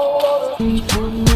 Oh, lot of.